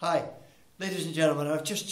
Hi, ladies and gentlemen, I've just